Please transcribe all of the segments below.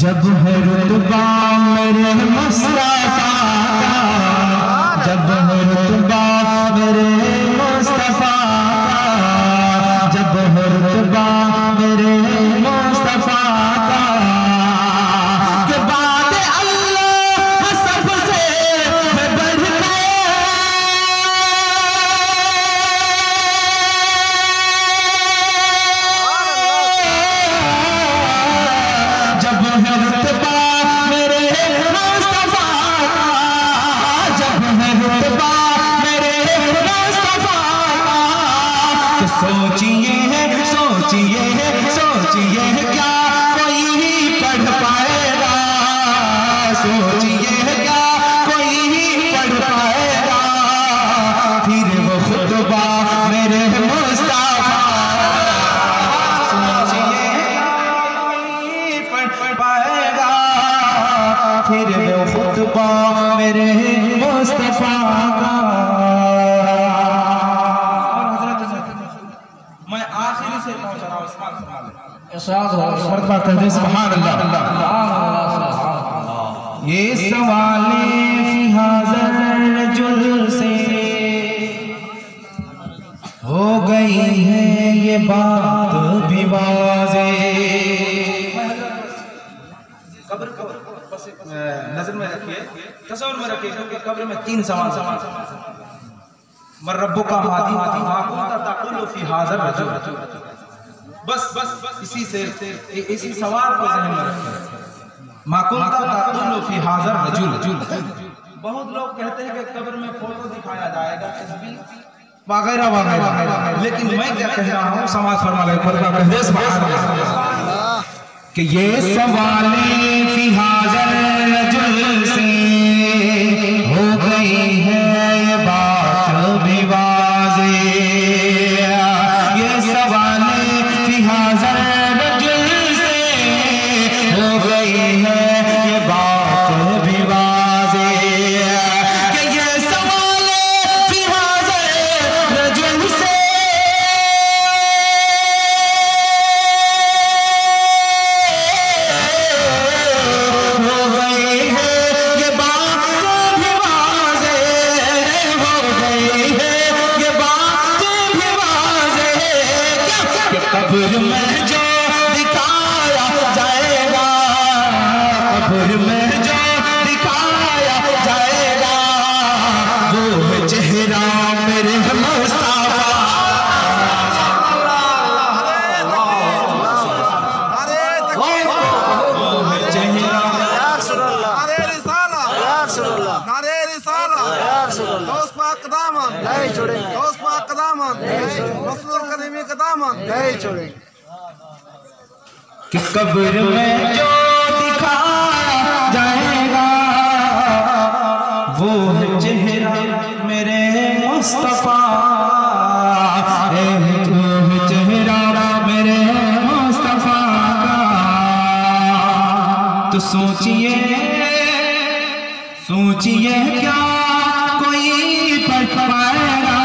جب ہے رتبہ میرے مصطفیٰ میرے مصطفیٰ کا۔ میں آخری سے پہنچ رہا ہوں اسمان سنبھالے ارشاد ہو۔ مرتبہ کہتے ہیں سبحان اللہ۔ یہ سوال فی حاضر رجل سے ہو گئی ہے یہ بات۔ میں رکھیے کیونکہ قبر میں تین سوال سوال من ربو کا مادی ما کنتا تقول فی حاضر رجل بس بس اسی سے اسی سوال کو ذہن میں رکھیے ما کنتا تقول فی حاضر رجل بہت لوگ کہتے ہیں کہ قبر میں فوٹو دکھایا جائے گا تصویر وغیرہ وغیرہ۔ لیکن میں کیا کہہ رہا ہوں سماج فرما لے پر کہہ دے سبحان اللہ۔ کہ یہ سوال فی حاضر رجل سے قدیمی قدامت کہ قبر میں جو دکھایا جائے گا، وہ ہے چہرہ میرے مصطفیٰ۔ وہ چہرہ میرے مصطفیٰ تو سوچئے سوچئے کیا کوئی پڑھ پائے گا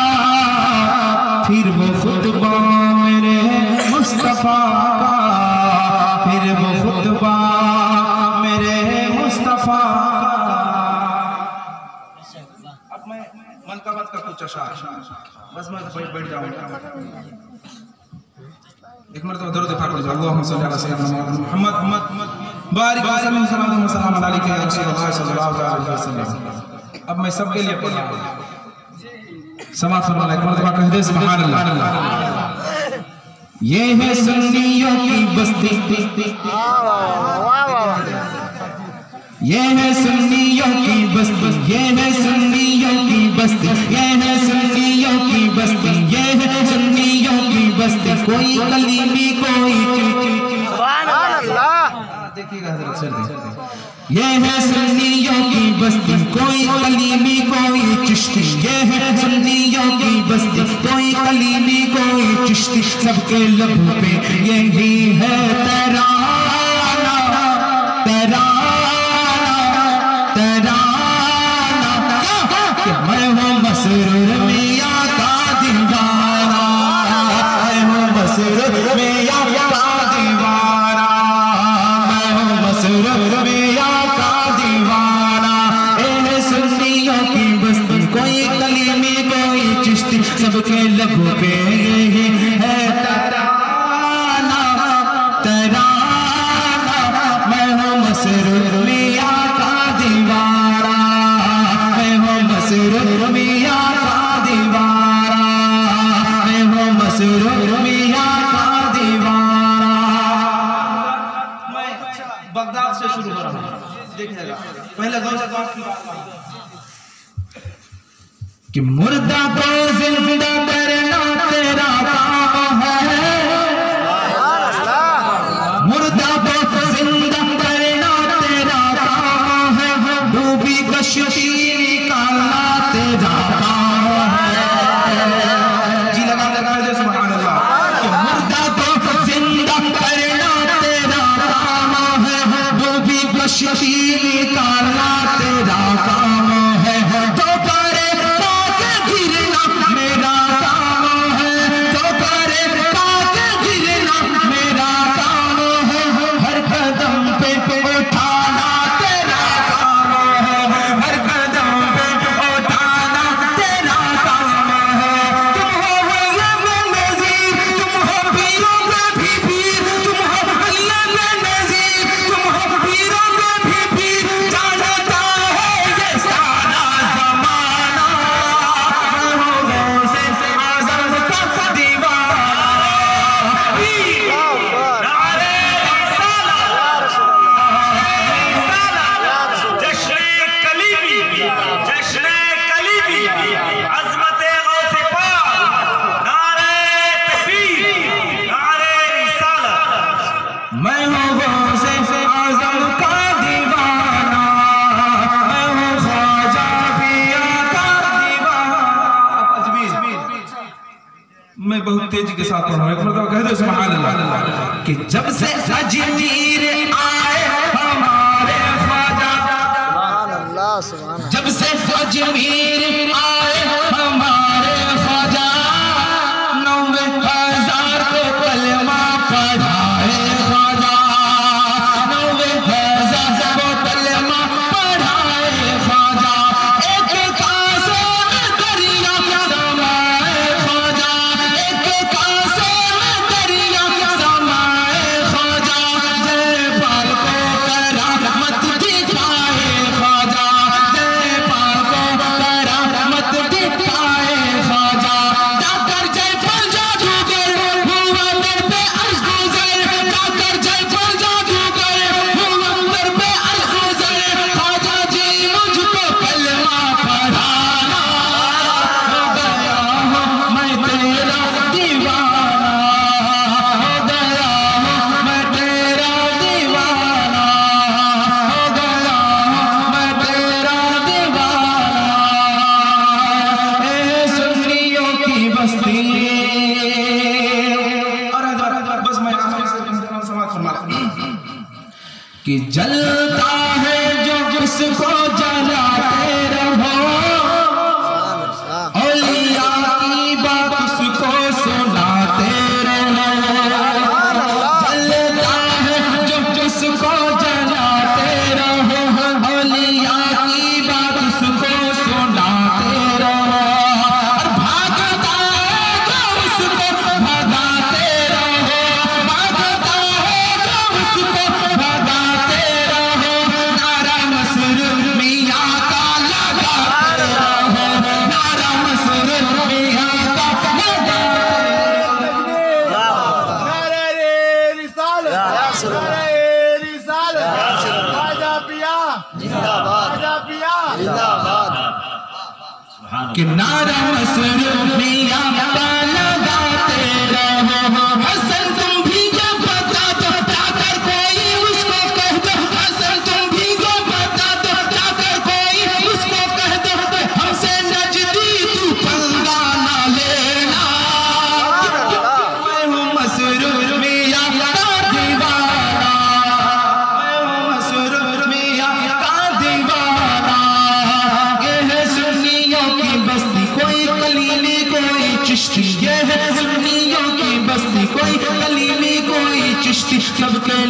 پھر وہ بیٹھ جاؤں ایک مرتبہ درود پاک پڑھ اللہم صلی علی سیدنا محمد محمد بارک وسلم سلام و سلام علیک یا رسول اللہ صلی اللہ علیہ وسلم۔ اب میں سب کے لیے پڑھ رہا ہوں۔ سماعت فرمانا، ایک مرتبہ کہہ دے سبحان اللہ۔ یہ ہے سنیوں کی بستی۔ یہ ہے سنیوں کی بستی یہ ہے سنیوں کی بستی یہ ہے سنیوں کی بستی یہ ہے سنیوں کی بستی کوئی کلیمی کوئی یہ ہے سنیوں کی بستی کوئی کلیمی کوئی چشتی۔ یہ ہے سنیوں کی بستی کوئی کلیمی کوئی چشتی۔ سب کے لب پہ یہی ہے ترانہ کہ مردہ پر میں ہوں غوث کا میں ہوں خواجہ کا میں بہت تیزی کے ساتھ پڑھوں ایک مردہ کہہ دو سبحان اللہ کہ جب سے اجمیر آئے ہمارے خواجہ۔ جب سے اجمیر کی جل باد کہ نعرہ مسلم میاں پالا گاتے رہو حسن تم